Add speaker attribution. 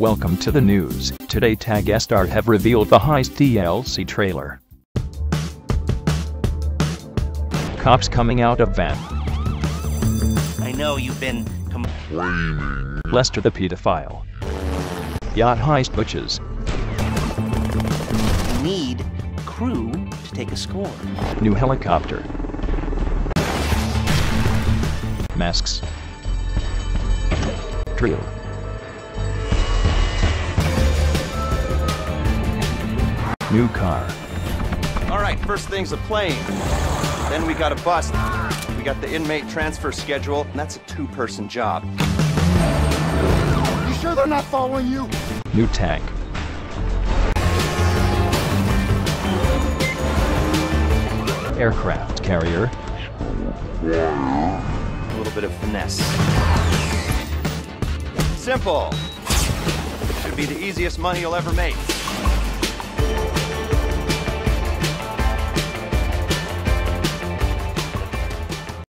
Speaker 1: Welcome to the news. Today Tag Star have revealed the Heist DLC trailer. Cops coming out of van.
Speaker 2: I know you've been complaining.
Speaker 1: Lester the pedophile. Yacht heist butches.
Speaker 2: You need crew to take a score.
Speaker 1: New helicopter. Masks. Drill. New car.
Speaker 3: All right, first thing's a plane. Then we got a bus. We got the inmate transfer schedule, and that's a two-person job.
Speaker 4: You sure they're not following you?
Speaker 1: New tank. Aircraft carrier.
Speaker 3: A little bit of finesse. Simple. Should be the easiest money you'll ever make.